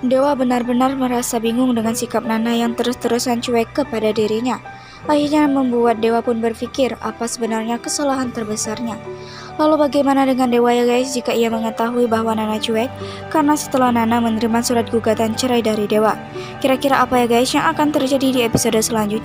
Dewa benar-benar merasa bingung dengan sikap Nana yang terus-terusan cuek kepada dirinya. Akhirnya membuat Dewa pun berpikir apa sebenarnya kesalahan terbesarnya. Lalu bagaimana dengan Dewa ya guys jika ia mengetahui bahwa Nana cuek karena setelah Nana menerima surat gugatan cerai dari Dewa. Kira-kira apa ya guys yang akan terjadi di episode selanjutnya?